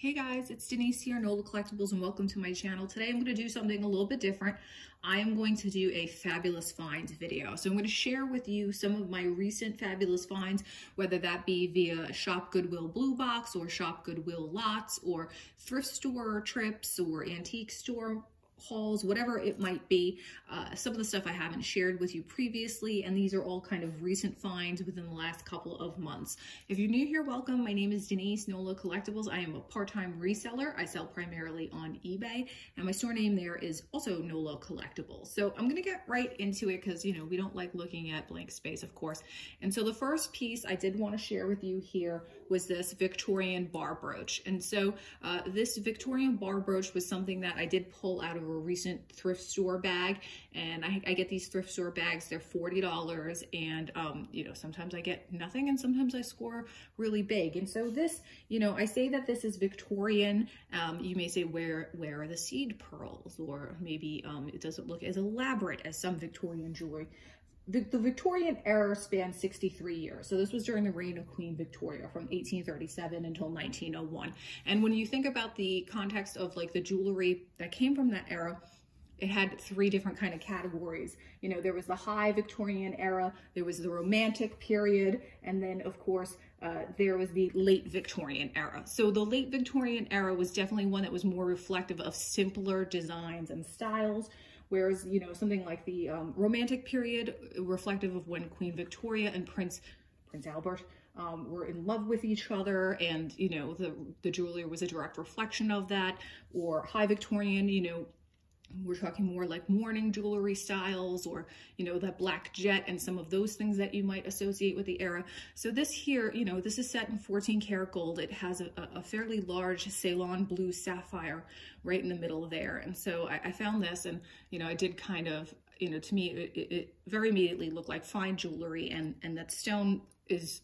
Hey guys, it's Denise here, Nola Collectibles, and welcome to my channel. Today I'm going to do something a little bit different. I am going to do a fabulous finds video. So I'm going to share with you some of my recent fabulous finds, whether that be via Shop Goodwill Blue Box or Shop Goodwill Lots or thrift store trips or antique store hauls, whatever it might be. Uh, some of the stuff I haven't shared with you previously, and these are all kind of recent finds within the last couple of months. If you're new here, welcome. My name is Denise Nola Collectibles. I am a part-time reseller. I sell primarily on eBay, and my store name there is also Nola Collectibles. So I'm gonna get right into it because, you know, we don't like looking at blank space, of course. And so the first piece I did want to share with you here was this Victorian bar brooch. And so uh, this Victorian bar brooch was something that I did pull out of a recent thrift store bag. And I, I get these thrift store bags, they're $40. And, um, you know, sometimes I get nothing and sometimes I score really big. And so this, you know, I say that this is Victorian. Um, you may say, where, where are the seed pearls? Or maybe um, it doesn't look as elaborate as some Victorian jewelry the, the, Victorian era spanned 63 years. So this was during the reign of Queen Victoria from 1837 until 1901. And when you think about the context of like the jewelry that came from that era, it had three different kind of categories. You know, there was the high Victorian era, there was the romantic period, and then of course, uh, there was the late Victorian era. So the late Victorian era was definitely one that was more reflective of simpler designs and styles. Whereas, you know, something like the um, Romantic period, reflective of when Queen Victoria and Prince Prince Albert um, were in love with each other and, you know, the, the jewelry was a direct reflection of that. Or High Victorian, you know, we're talking more like mourning jewelry styles or, you know, that black jet and some of those things that you might associate with the era. So this here, you know, this is set in 14 karat gold. It has a, a fairly large Ceylon blue sapphire right in the middle there. And so I, I found this and, you know, I did kind of, you know, to me, it, it very immediately looked like fine jewelry and, and that stone is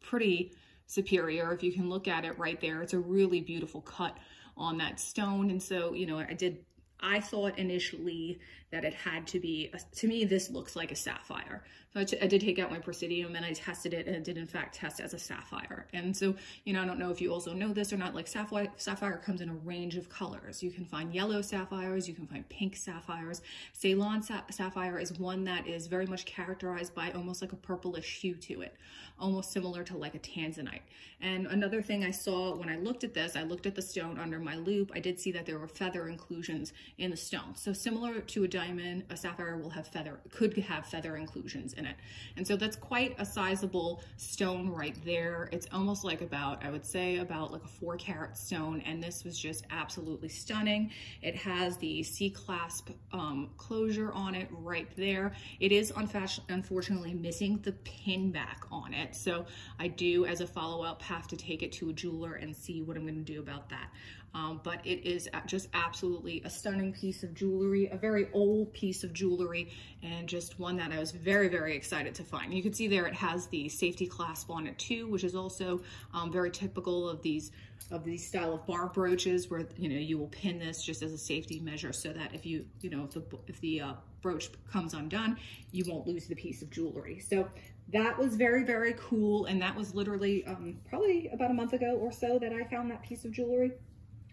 pretty superior. If you can look at it right there, it's a really beautiful cut on that stone. And so, you know, I did I thought initially that it had to be, to me, this looks like a sapphire. So I, did take out my Presidium and I tested it and it did in fact test as a sapphire. And so, you know, I don't know if you also know this or not, like sapphire, sapphire comes in a range of colors. You can find yellow sapphires, you can find pink sapphires. Ceylon sa sapphire is one that is very much characterized by almost like a purplish hue to it, almost similar to like a tanzanite. And another thing I saw when I looked at this, I looked at the stone under my loupe, I did see that there were feather inclusions in the stone. So similar to a diamond, a sapphire will have feather, could have feather inclusions in it. And so that's quite a sizable stone right there. It's almost like about, I would say about like a four carat stone. And this was just absolutely stunning. It has the C-clasp um, closure on it right there. It is unfortunately missing the pin back on it. So I do, as a follow-up, have to take it to a jeweler and see what I'm gonna do about that. Um, but it is just absolutely a stunning piece of jewelry, a very old piece of jewelry, and just one that I was very, very excited to find. You can see there it has the safety clasp on it too, which is also um, very typical of these of these style of bar brooches where you know you will pin this just as a safety measure so that if you you know if the if the uh, brooch comes undone you won't lose the piece of jewelry so that was very very cool and that was literally um, probably about a month ago or so that I found that piece of jewelry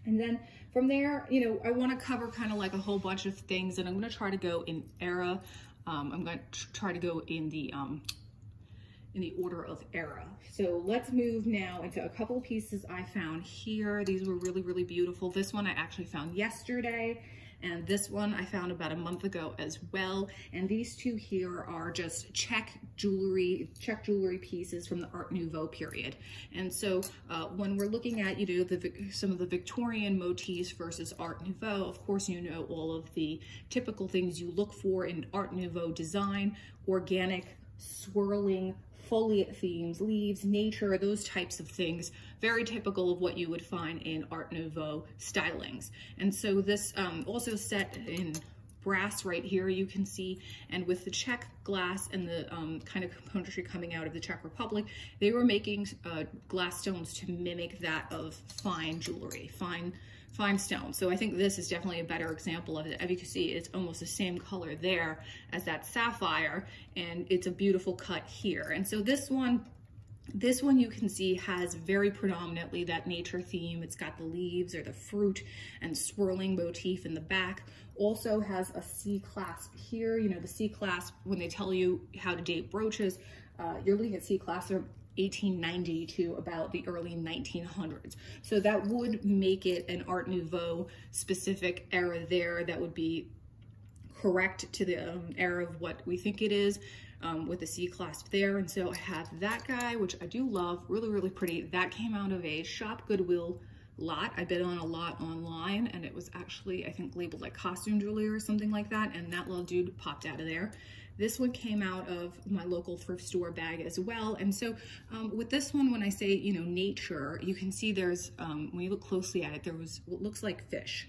and then from there, you know, I want to cover kind of like a whole bunch of things and I'm going to try to go in era. Um, I'm going to try to go in the, um, in the order of era. So let's move now into a couple pieces I found here. These were really, really beautiful. This one I actually found yesterday and this one I found about a month ago as well. And these two here are just Czech jewelry, Czech jewelry pieces from the Art Nouveau period. And so uh, when we're looking at, you know, the, some of the Victorian motifs versus Art Nouveau, of course, you know all of the typical things you look for in Art Nouveau design, organic, swirling, foliate themes, leaves, nature, those types of things, very typical of what you would find in Art Nouveau stylings. And so this um, also set in brass right here you can see and with the Czech glass and the um, kind of componentry coming out of the Czech Republic they were making uh, glass stones to mimic that of fine jewelry fine fine stone. So I think this is definitely a better example of it. As you can see, it's almost the same color there as that sapphire, and it's a beautiful cut here. And so this one, This one you can see has very predominantly that nature theme. It's got the leaves or the fruit and swirling motif in the back. Also has a C clasp here. You know, the C clasp, when they tell you how to date brooches, uh, you're looking at C clasp from 1890 to about the early 1900s. So that would make it an Art Nouveau specific era there that would be correct to the um, era of what we think it is um, with the C clasp there. And so I have that guy, which I do love, really, really pretty. That came out of a Shop Goodwill lot. I bid on a lot online and it was actually, I think, labeled like costume jewelry or something like that. And that little dude popped out of there. This one came out of my local thrift store bag as well. And so um, with this one, when I say, you know, nature, you can see there's, um, when you look closely at it, there was what looks like fish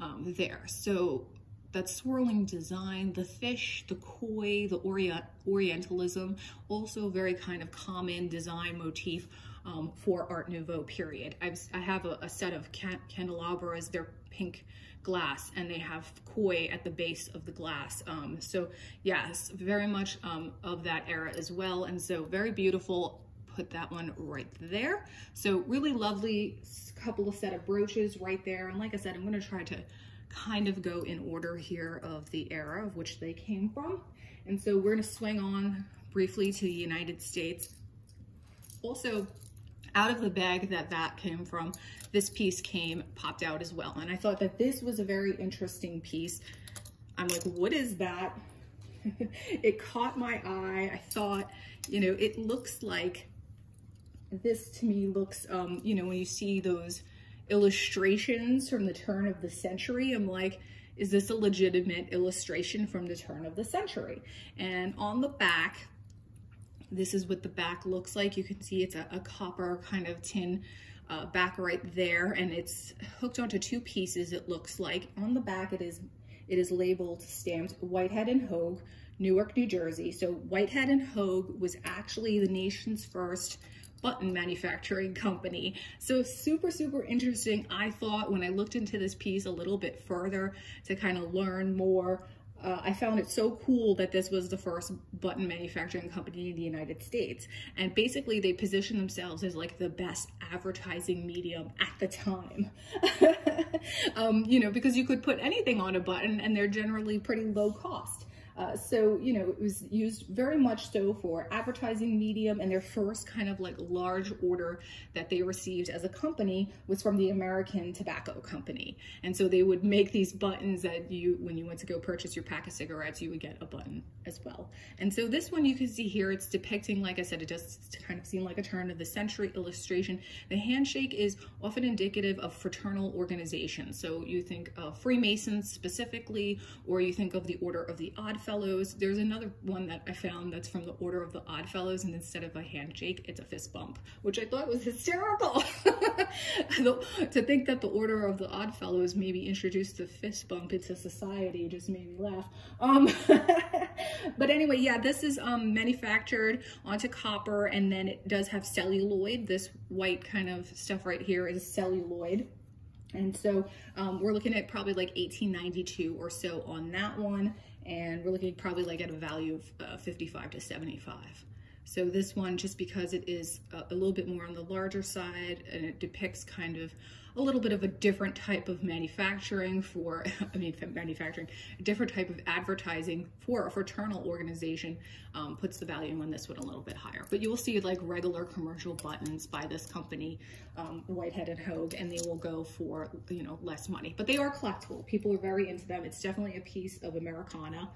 um, there. So that swirling design, the fish, the koi, the orient, orientalism, also very kind of common design motif um, for Art Nouveau period. I've, I have a, a set of can candelabras, they're pink glass and they have koi at the base of the glass. Um, so yes, very much um, of that era as well. And so very beautiful, put that one right there. So really lovely couple of set of brooches right there. And like I said, I'm gonna try to kind of go in order here of the era of which they came from. And so we're gonna swing on briefly to the United States. Also, out of the bag that that came from, this piece came, popped out as well. And I thought that this was a very interesting piece. I'm like, what is that? it caught my eye. I thought, you know, it looks like, this to me looks, um, you know, when you see those illustrations from the turn of the century. I'm like, is this a legitimate illustration from the turn of the century? And on the back, this is what the back looks like. You can see it's a, a copper kind of tin uh, back right there, and it's hooked onto two pieces, it looks like. On the back, it is it is labeled stamped Whitehead and Hoag, Newark, New Jersey. So Whitehead and Hoag was actually the nation's first button manufacturing company. So super, super interesting. I thought when I looked into this piece a little bit further to kind of learn more, uh, I found it so cool that this was the first button manufacturing company in the United States. And basically they position themselves as like the best advertising medium at the time. um, you know, because you could put anything on a button and they're generally pretty low cost. Uh, so, you know, it was used very much so for advertising medium and their first kind of like large order that they received as a company was from the American Tobacco Company. And so they would make these buttons that you, when you went to go purchase your pack of cigarettes, you would get a button as well. And so this one you can see here, it's depicting, like I said, it does kind of seem like a turn of the century illustration. The handshake is often indicative of fraternal organizations. So you think of Freemasons specifically, or you think of the Order of the Odd Fellows. There's another one that I found that's from the Order of the Odd Fellows, and instead of a handshake, it's a fist bump, which I thought was hysterical. to think that the Order of the Odd Fellows maybe introduced the fist bump into society just made me laugh. Um, but anyway, yeah, this is um, manufactured onto copper, and then it does have celluloid. This white kind of stuff right here is celluloid. And so um, we're looking at probably like 1892 or so on that one and we're looking probably like at a value of uh, 55 to 75. So this one, just because it is a, a little bit more on the larger side and it depicts kind of a little bit of a different type of manufacturing for, I mean, manufacturing, a different type of advertising for a fraternal organization um, puts the value on this one a little bit higher. But you will see like regular commercial buttons by this company, um, Whitehead and Hoag, and they will go for, you know, less money. But they are collectible. People are very into them. It's definitely a piece of Americana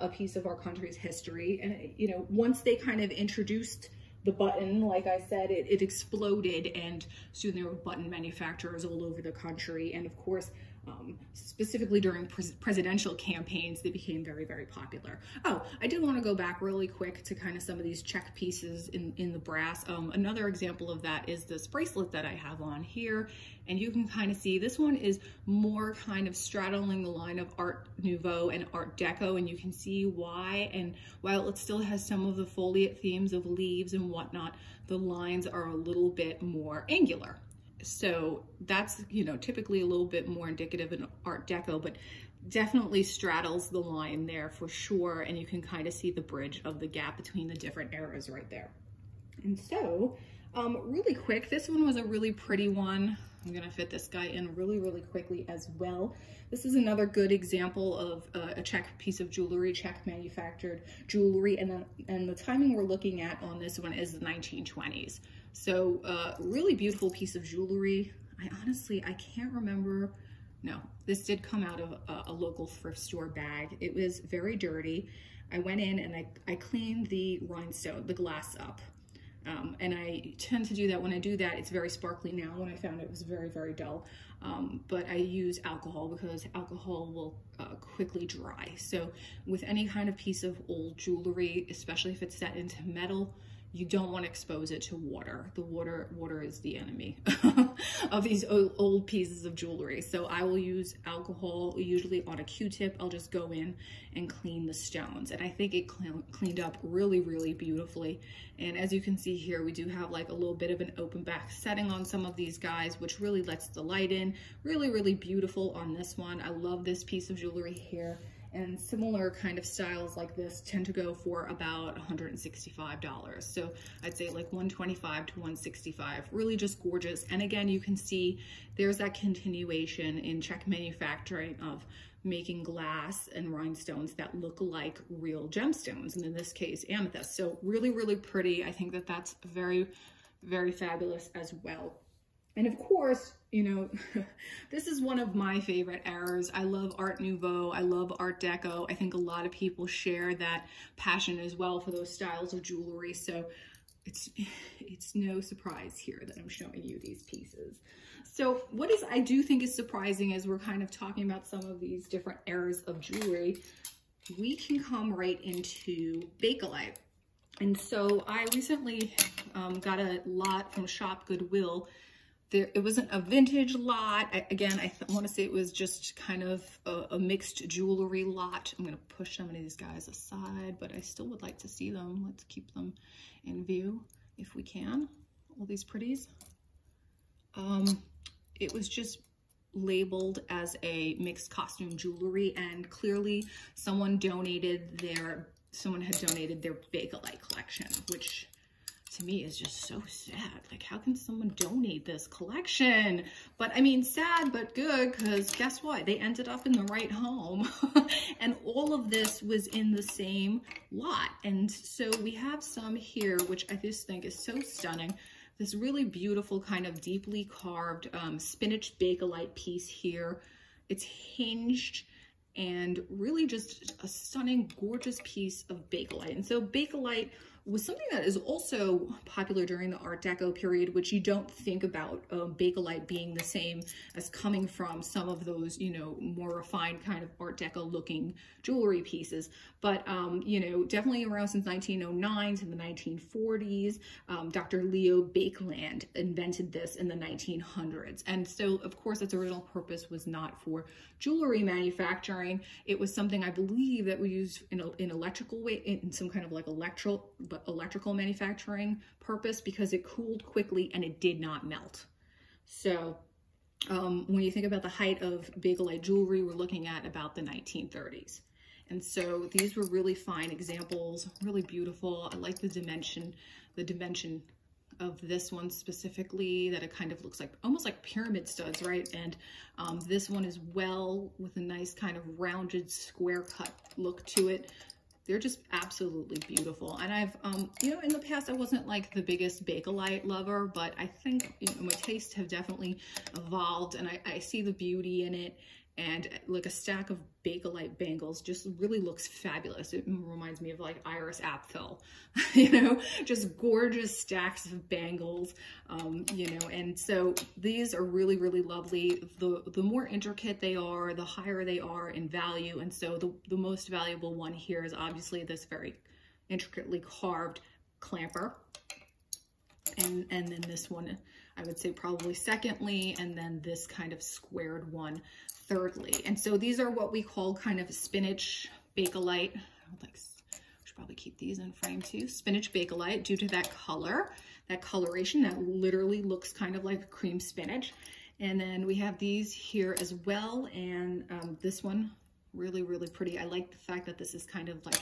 a piece of our country's history. And, you know, once they kind of introduced the button, like I said, it, it exploded and soon there were button manufacturers all over the country. And of course, um, specifically during pres presidential campaigns, they became very, very popular. Oh, I did want to go back really quick to kind of some of these Czech pieces in, in the brass. Um, another example of that is this bracelet that I have on here. And you can kind of see this one is more kind of straddling the line of Art Nouveau and Art Deco. And you can see why. And while it still has some of the foliate themes of leaves and whatnot, the lines are a little bit more angular. So that's, you know, typically a little bit more indicative in Art Deco, but definitely straddles the line there for sure. And you can kind of see the bridge of the gap between the different eras right there. And so, um, really quick, this one was a really pretty one. I'm gonna fit this guy in really, really quickly as well. This is another good example of uh, a Czech piece of jewelry, Czech manufactured jewelry. And then, and the timing we're looking at on this one is the 1920s. So uh, really beautiful piece of jewelry. I honestly, I can't remember. No, this did come out of a, a local thrift store bag. It was very dirty. I went in and I, I cleaned the rhinestone, the glass up. Um, and I tend to do that. When I do that, it's very sparkly now. When I found it, it was very, very dull. Um, but I use alcohol because alcohol will uh, quickly dry. So with any kind of piece of old jewelry, especially if it's set into metal, you don't want to expose it to water. The water water is the enemy of these old pieces of jewelry. So I will use alcohol, usually on a Q-tip. I'll just go in and clean the stones. And I think it cleaned up really, really beautifully. And as you can see here, we do have like a little bit of an open back setting on some of these guys, which really lets the light in. Really, really beautiful on this one. I love this piece of jewelry here and similar kind of styles like this tend to go for about $165. So I'd say like 125 to 165, really just gorgeous. And again, you can see there's that continuation in Czech manufacturing of making glass and rhinestones that look like real gemstones, and in this case, amethyst. So really, really pretty. I think that that's very, very fabulous as well. And of course, you know, this is one of my favorite eras. I love Art Nouveau. I love Art Deco. I think a lot of people share that passion as well for those styles of jewelry. So it's, it's no surprise here that I'm showing you these pieces. So what is, I do think is surprising as we're kind of talking about some of these different eras of jewelry, we can come right into Bakelite. And so I recently um, got a lot from Shop Goodwill there, it wasn't a vintage lot. I, again, I want to say it was just kind of a, a mixed jewelry lot. I'm going to push some of these guys aside, but I still would like to see them. Let's keep them in view if we can. All these pretties. Um, it was just labeled as a mixed costume jewelry and clearly someone donated their, someone had donated their Bakelite collection, which to me is just so sad. Like, how can someone donate this collection? But I mean, sad, but good, because guess what? They ended up in the right home. and all of this was in the same lot. And so we have some here, which I just think is so stunning. This really beautiful kind of deeply carved um, spinach bakelite piece here. It's hinged and really just a stunning, gorgeous piece of Bakelite. And so Bakelite was something that is also popular during the Art Deco period, which you don't think about um, Bakelite being the same as coming from some of those, you know, more refined kind of Art Deco looking jewelry pieces. But, um, you know, definitely around since 1909 to the 1940s, um, Dr. Leo Baekeland invented this in the 1900s. And so, of course, its original purpose was not for jewelry manufacturing. It was something I believe that we used in, in electrical way, in some kind of like electrical, electrical manufacturing purpose because it cooled quickly and it did not melt. So um, when you think about the height of Bakelite jewelry, we're looking at about the 1930s. And so these were really fine examples, really beautiful. I like the dimension, the dimension of this one specifically that it kind of looks like almost like pyramid studs, right? And um, this one is well with a nice kind of rounded square cut look to it. They're just absolutely beautiful. And I've, um, you know, in the past, I wasn't like the biggest Bakelite lover, but I think you know, my tastes have definitely evolved and I, I see the beauty in it and like a stack of Bakelite bangles just really looks fabulous. It reminds me of like Iris Apfel, you know, just gorgeous stacks of bangles, um, you know, and so these are really, really lovely. The, the more intricate they are, the higher they are in value. And so the, the most valuable one here is obviously this very intricately carved clamper. And, and then this one, I would say probably secondly, and then this kind of squared one thirdly. And so these are what we call kind of spinach bakelite. Like, should probably keep these in frame too. Spinach bakelite due to that color, that coloration that literally looks kind of like cream spinach. And then we have these here as well. And um, this one, really, really pretty. I like the fact that this is kind of like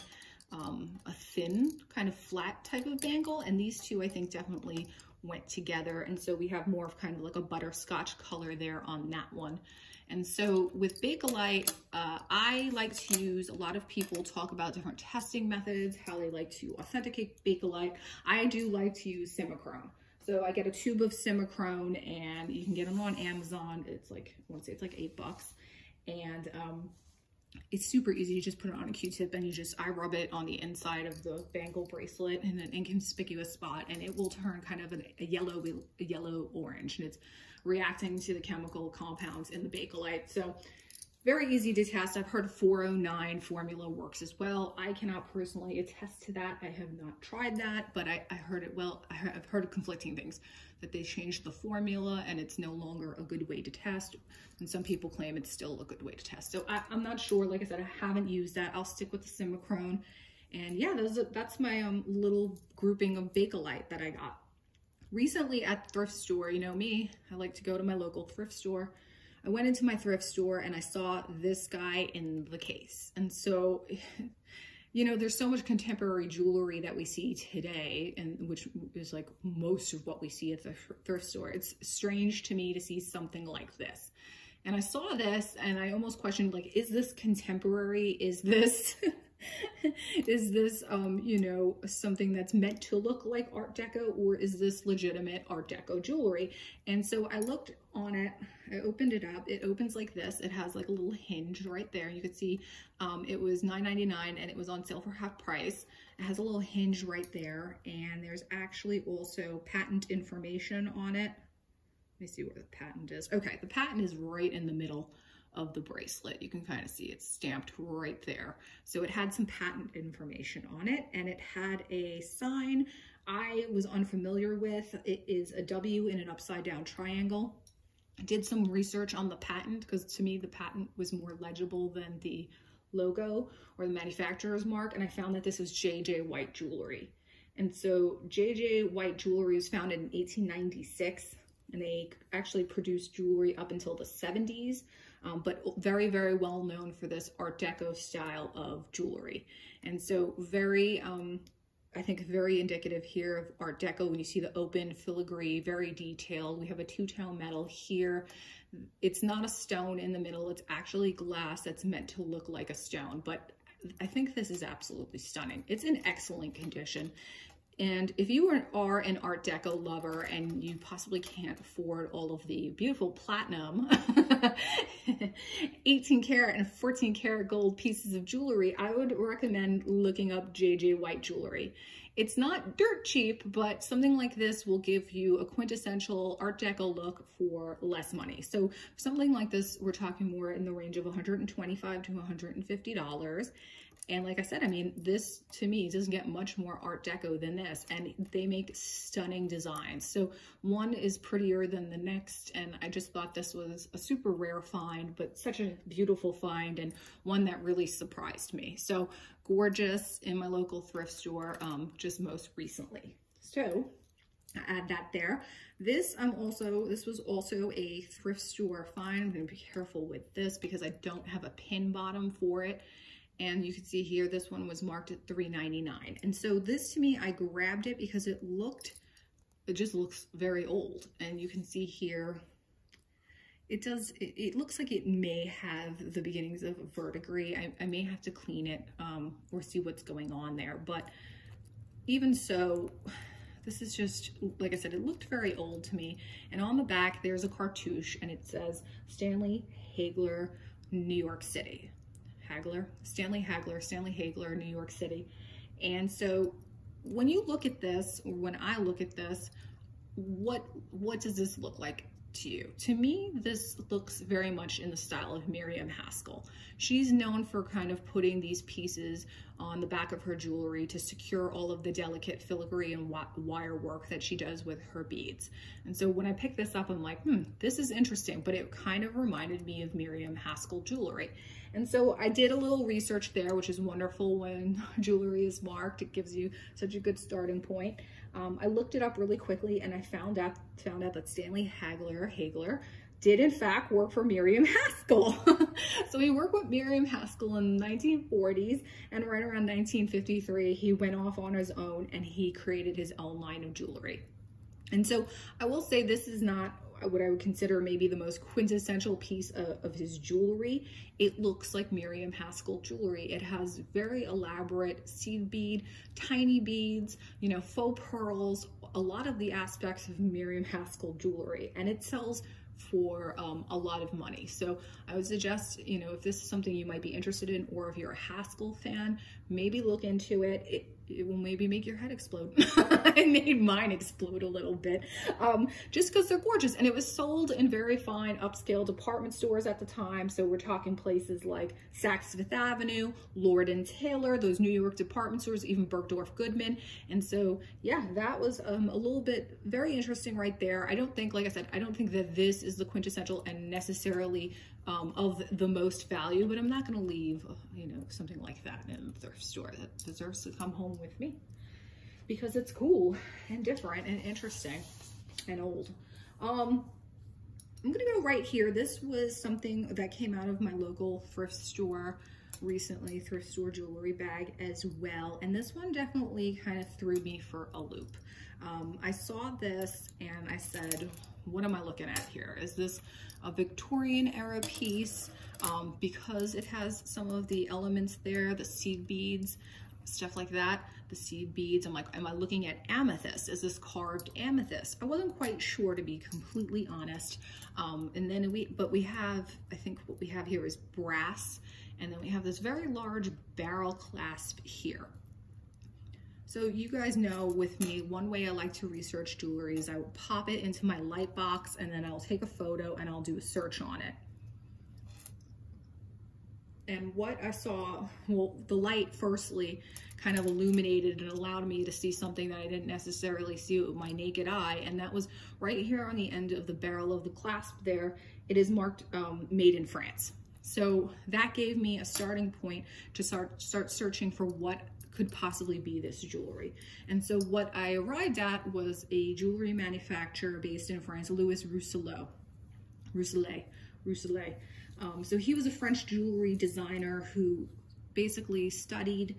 um, a thin kind of flat type of bangle. And these two, I think definitely went together. And so we have more of kind of like a butterscotch color there on that one. And so with Bakelite, uh, I like to use, a lot of people talk about different testing methods, how they like to authenticate Bakelite. I do like to use Simichrome. So I get a tube of Simichrome and you can get them on Amazon. It's like, I want to say it's like eight bucks. And um, it's super easy. You just put it on a Q-tip and you just, I rub it on the inside of the bangle bracelet in an inconspicuous spot and it will turn kind of a, a yellow, a yellow orange and it's reacting to the chemical compounds in the Bakelite. So very easy to test. I've heard 409 formula works as well. I cannot personally attest to that. I have not tried that, but I, I heard it well. I have heard conflicting things that they changed the formula and it's no longer a good way to test. And some people claim it's still a good way to test. So I, am not sure. Like I said, I haven't used that. I'll stick with the Simichrome. And yeah, those that's my um, little grouping of Bakelite that I got. Recently at the thrift store, you know me, I like to go to my local thrift store I went into my thrift store and I saw this guy in the case. And so, you know, there's so much contemporary jewelry that we see today, and which is like most of what we see at the thrift store. It's strange to me to see something like this. And I saw this and I almost questioned like, is this contemporary? Is this is this, um, you know, something that's meant to look like Art Deco or is this legitimate Art Deco jewelry? And so I looked on it, I opened it up. It opens like this. It has like a little hinge right there. You could see um, it was $9.99 and it was on sale for half price. It has a little hinge right there and there's actually also patent information on it. Let me see where the patent is. Okay, the patent is right in the middle of the bracelet. You can kind of see it's stamped right there. So it had some patent information on it and it had a sign I was unfamiliar with. It is a W in an upside down triangle. I did some research on the patent because to me the patent was more legible than the logo or the manufacturer's mark and I found that this was JJ White Jewelry. And so JJ White Jewelry was founded in 1896 and they actually produced jewelry up until the 70s um, but very, very well known for this Art Deco style of jewelry. And so very, um, I think very indicative here of Art Deco when you see the open filigree, very detailed. We have a two-tone metal here. It's not a stone in the middle. It's actually glass that's meant to look like a stone, but I think this is absolutely stunning. It's in excellent condition. And if you are an Art Deco lover and you possibly can't afford all of the beautiful platinum 18 karat and 14 karat gold pieces of jewelry, I would recommend looking up JJ White Jewelry. It's not dirt cheap, but something like this will give you a quintessential Art Deco look for less money. So something like this, we're talking more in the range of 125 to $150. And like I said, I mean, this to me doesn't get much more Art Deco than this. And they make stunning designs. So one is prettier than the next. And I just thought this was a super rare find, but such a beautiful find and one that really surprised me. So gorgeous in my local thrift store um, just most recently. So I add that there. This I'm also, this was also a thrift store find. I'm gonna be careful with this because I don't have a pin bottom for it. And you can see here, this one was marked at $3.99. And so this to me, I grabbed it because it looked, it just looks very old. And you can see here, it does, it, it looks like it may have the beginnings of verdigris. I, I may have to clean it um, or see what's going on there. But even so, this is just, like I said, it looked very old to me. And on the back, there's a cartouche and it says Stanley Hagler, New York City. Hagler, Stanley Hagler, Stanley Hagler, New York City. And so when you look at this, or when I look at this, what what does this look like to you? To me, this looks very much in the style of Miriam Haskell. She's known for kind of putting these pieces on the back of her jewelry to secure all of the delicate filigree and wire work that she does with her beads. And so when I picked this up, I'm like, hmm, this is interesting, but it kind of reminded me of Miriam Haskell jewelry. And so I did a little research there, which is wonderful when jewelry is marked. It gives you such a good starting point. Um, I looked it up really quickly and I found out found out that Stanley Hagler Hagler did in fact work for Miriam Haskell. so he worked with Miriam Haskell in the 1940s and right around 1953, he went off on his own and he created his own line of jewelry. And so I will say this is not what I would consider maybe the most quintessential piece of, of, his jewelry. It looks like Miriam Haskell jewelry. It has very elaborate seed bead, tiny beads, you know, faux pearls, a lot of the aspects of Miriam Haskell jewelry. And it sells for um, a lot of money. So I would suggest, you know, if this is something you might be interested in, or if you're a Haskell fan, maybe look into it. It, it will maybe make your head explode. it made mine explode a little bit, um, just because they're gorgeous. And it was sold in very fine upscale department stores at the time. So we're talking places like Saks Fifth Avenue, Lord and Taylor, those New York department stores, even Bergdorf Goodman. And so, yeah, that was um, a little bit very interesting right there. I don't think, like I said, I don't think that this is the quintessential and necessarily um, of the most value, but I'm not to leave, you know, something like that in the thrift store that deserves to come home with me because it's cool and different and interesting and old. Um, I'm to go right here. This was something that came out of my local thrift store recently, thrift store jewelry bag as well. And this one definitely kind of threw me for a loop. Um, I saw this and I said, what am I looking at here? Is this a Victorian era piece? Um, because it has some of the elements there, the seed beads, stuff like that, the seed beads. I'm like, am I looking at amethyst? Is this carved amethyst? I wasn't quite sure to be completely honest. Um, and then we, but we have, I think what we have here is brass. And then we have this very large barrel clasp here. So you guys know with me, one way I like to research jewelry is I will pop it into my light box and then I'll take a photo and I'll do a search on it. And what I saw, well, the light firstly kind of illuminated and allowed me to see something that I didn't necessarily see with my naked eye. And that was right here on the end of the barrel of the clasp there. It is marked um, made in France. So that gave me a starting point to start, start searching for what could possibly be this jewelry. And so what I arrived at was a jewelry manufacturer based in France, Louis Rousselot. Rousselet, Rousselet. Um, so he was a French jewelry designer who basically studied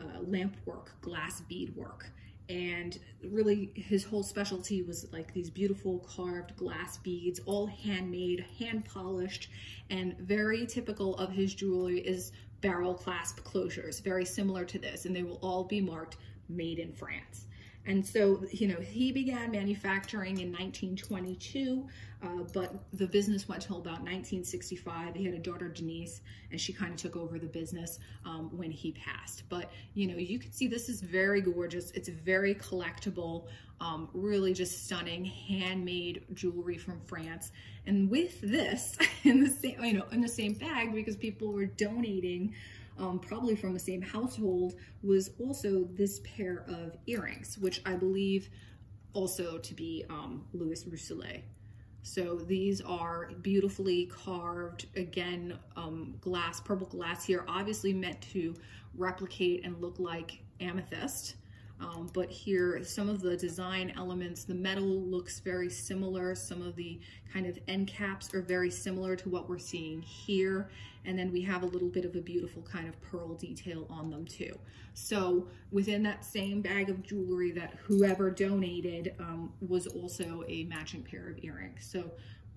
uh, lamp work, glass bead work. And really his whole specialty was like these beautiful carved glass beads, all handmade, hand polished, and very typical of his jewelry is barrel clasp closures, very similar to this, and they will all be marked made in France. And so, you know, he began manufacturing in 1922, uh, but the business went till about 1965. He had a daughter, Denise, and she kind of took over the business um, when he passed. But, you know, you can see this is very gorgeous. It's very collectible, um, really just stunning handmade jewelry from France. And with this in the same, you know, in the same bag, because people were donating um, probably from the same household, was also this pair of earrings, which I believe also to be um, Louis Rousselet. So these are beautifully carved, again, um, glass, purple glass here, obviously meant to replicate and look like amethyst. Um, but here, some of the design elements, the metal looks very similar. Some of the kind of end caps are very similar to what we're seeing here. And then we have a little bit of a beautiful kind of pearl detail on them too. So within that same bag of jewelry that whoever donated um, was also a matching pair of earrings. So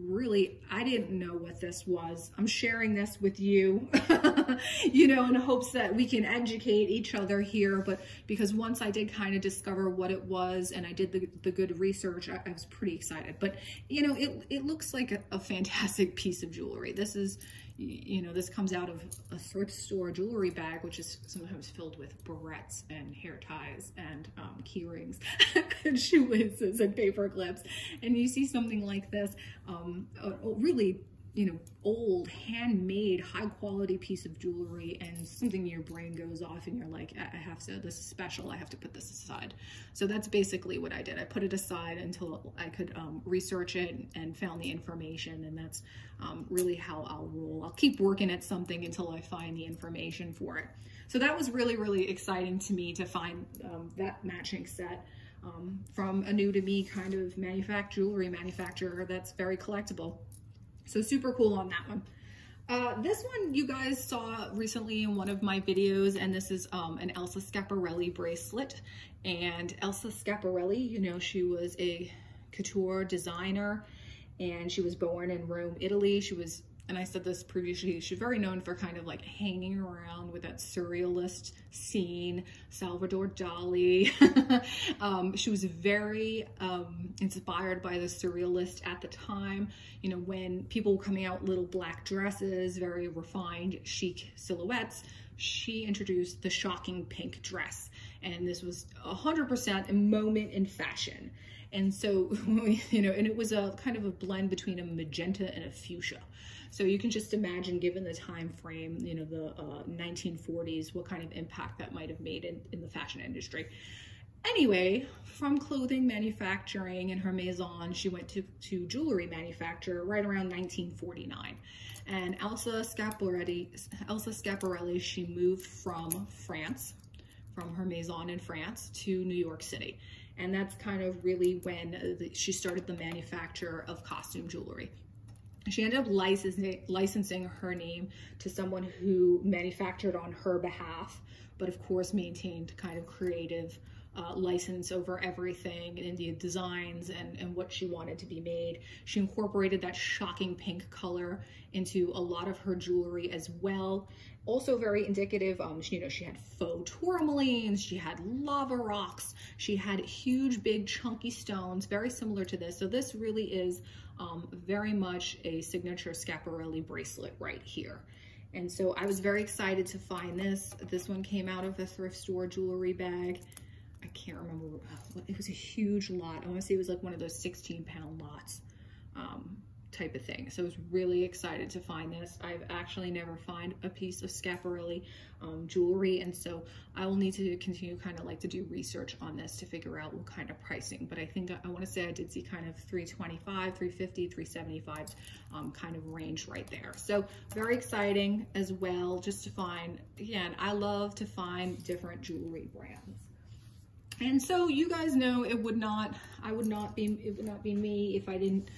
really, I didn't know what this was. I'm sharing this with you, you know, in hopes that we can educate each other here. But because once I did kind of discover what it was and I did the, the good research, I, I was pretty excited. But, you know, it, it looks like a, a fantastic piece of jewelry. This is, you know, this comes out of a thrift store jewelry bag, which is sometimes filled with barrettes and hair ties and um, key rings and shoelaces and paper clips. And you see something like this, um, really you know, old, handmade, high quality piece of jewelry and something your brain goes off and you're like, I have to, this is special, I have to put this aside. So that's basically what I did. I put it aside until I could um, research it and found the information and that's um, really how I'll roll. I'll keep working at something until I find the information for it. So that was really, really exciting to me to find um, that matching set. Um, from a new to me kind of manufact jewelry manufacturer that's very collectible. So super cool on that one. Uh, this one you guys saw recently in one of my videos, and this is um, an Elsa Schiaparelli bracelet. And Elsa Schiaparelli, you know, she was a couture designer and she was born in Rome, Italy. She was and I said this previously, she's very known for kind of like hanging around with that surrealist scene, Salvador Dali. um, she was very um, inspired by the surrealist at the time, you know, when people were coming out little black dresses, very refined, chic silhouettes, she introduced the shocking pink dress. And this was 100% a moment in fashion. And so, you know, and it was a kind of a blend between a magenta and a fuchsia. So you can just imagine, given the time frame, you know, the uh, 1940s, what kind of impact that might have made in, in the fashion industry. Anyway, from clothing manufacturing and her maison, she went to, to jewelry manufacture right around 1949. And Elsa Schiaparelli, Elsa Schiaparelli, she moved from France, from her maison in France to New York City. And that's kind of really when she started the manufacture of costume jewelry. She ended up licensing her name to someone who manufactured on her behalf, but of course maintained kind of creative uh, license over everything and the designs and, and what she wanted to be made. She incorporated that shocking pink color into a lot of her jewelry as well. Also very indicative, um, she, you know, she had faux tourmalines, she had lava rocks, she had huge, big, chunky stones, very similar to this. So this really is um, very much a signature Schiaparelli bracelet right here. And so I was very excited to find this. This one came out of a thrift store jewelry bag. I can't remember, it was a huge lot. I wanna say it was like one of those 16 pound lots. Um, type of thing. So I was really excited to find this. I've actually never find a piece of Schiaparelli um, jewelry. And so I will need to continue kind of like to do research on this to figure out what kind of pricing. But I think I, I want to say I did see kind of 325, 350, 375 um, kind of range right there. So very exciting as well just to find, again, I love to find different jewelry brands. And so you guys know it would not, I would not be, it would not be me if I didn't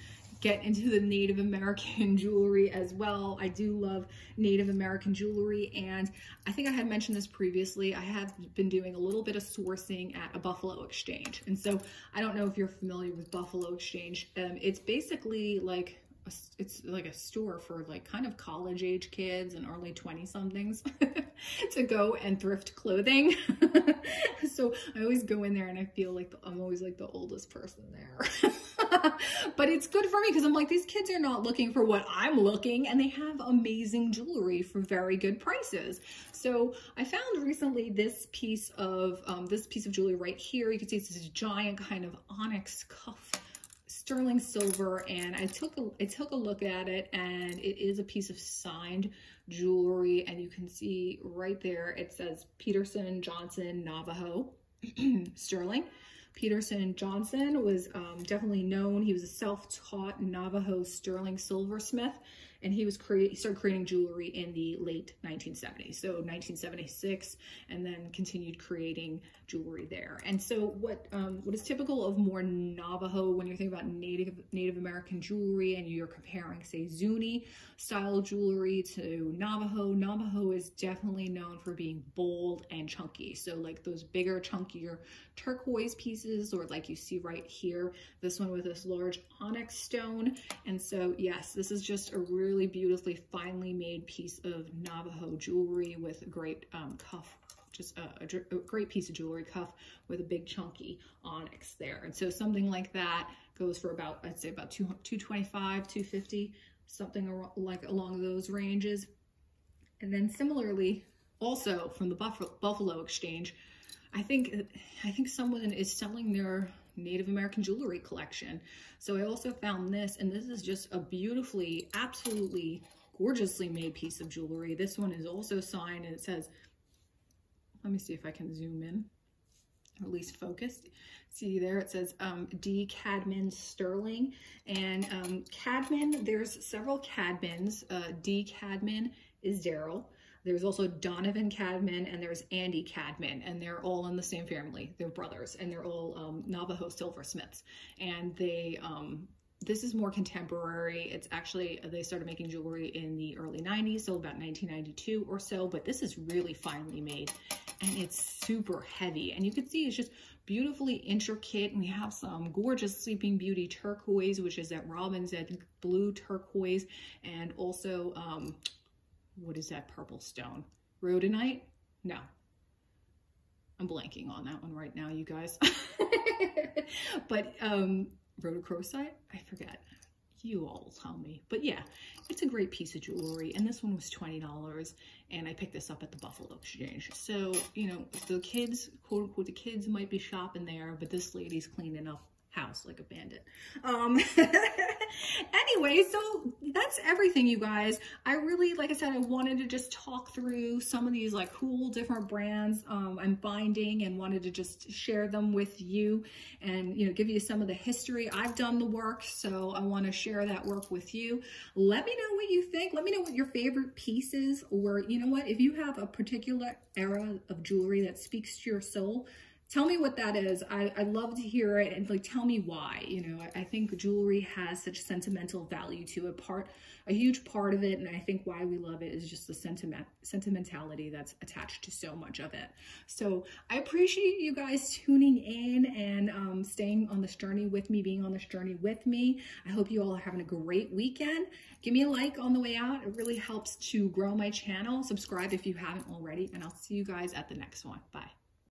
get into the Native American jewelry as well. I do love Native American jewelry and I think I had mentioned this previously. I have been doing a little bit of sourcing at a Buffalo Exchange. And so I don't know if you're familiar with Buffalo Exchange. Um, it's basically like a, it's like a store for like kind of college age kids and early 20 somethings to go and thrift clothing. so I always go in there and I feel like the, I'm always like the oldest person there. but it's good for me because I'm like, these kids are not looking for what I'm looking and they have amazing jewelry for very good prices. So I found recently this piece of, um, this piece of jewelry right here. You can see it's this giant kind of onyx cuff sterling silver and I took a, I took a look at it and it is a piece of signed jewelry and you can see right there it says Peterson Johnson Navajo sterling Peterson Johnson was um, definitely known. He was a self-taught Navajo sterling silversmith and he was create started creating jewelry in the late 1970s so 1976 and then continued creating jewelry there. And so what um, what is typical of more Navajo when you're thinking about Native Native American jewelry and you're comparing say Zuni style jewelry to Navajo Navajo is definitely known for being bold and chunky. So like those bigger chunkier turquoise pieces or like you see right here this one with this large onyx stone and so yes this is just a really beautifully finely made piece of Navajo jewelry with a great um, cuff just a, a, a, great piece of jewelry cuff with a big chunky onyx there. And so something like that goes for about, I'd say about two, 225, 250, something like along those ranges. And then similarly, also from the Buffalo Exchange, I think, I think someone is selling their Native American jewelry collection. So I also found this, and this is just a beautifully, absolutely gorgeously made piece of jewelry. This one is also signed and it says, let me see if I can zoom in, or at least focus. See there, it says um, D. Cadman Sterling. And um, Cadman, there's several Cadmans. Uh, D. Cadman is Daryl. There's also Donovan Cadman and there's Andy Cadman, and they're all in the same family. They're brothers, and they're all um, Navajo silversmiths. And they, um, this is more contemporary. It's actually, they started making jewelry in the early 90s, so about 1992 or so, but this is really finely made and it's super heavy. And you can see it's just beautifully intricate. And we have some gorgeous Sleeping Beauty turquoise, which is that Robin's said blue turquoise, and also, um, what is that purple stone? Rhodonite? No. I'm blanking on that one right now, you guys. but um, rhodochrosite? I forget you all tell me. But yeah, it's a great piece of jewelry. And this one was $20 and I picked this up at the Buffalo Exchange. So, you know, the kids, quote unquote, the kids might be shopping there, but this lady's cleaning up house like a bandit. Um, anyway, so that's everything, you guys. I really, like I said, I wanted to just talk through some of these like cool different brands um, I'm finding and wanted to just share them with you and, you know, give you some of the history. I've done the work, so I want to share that work with you. Let me know what you think. Let me know what your favorite pieces or, you know what, if you have a particular era of jewelry that speaks to your soul, tell me what that is. I, I love to hear it and like tell me why. You know, I, I, think jewelry has such sentimental value to it. Part a huge part of it, and I think why we love it is just the sentiment sentimentality that's attached to so much of it. So I appreciate you guys tuning in and um, staying on this journey with me, being on this journey with me. I hope you all are having a great weekend. Give me a like on the way out. It really helps to grow my channel. Subscribe if you haven't already, and I'll see you guys at the next one. Bye.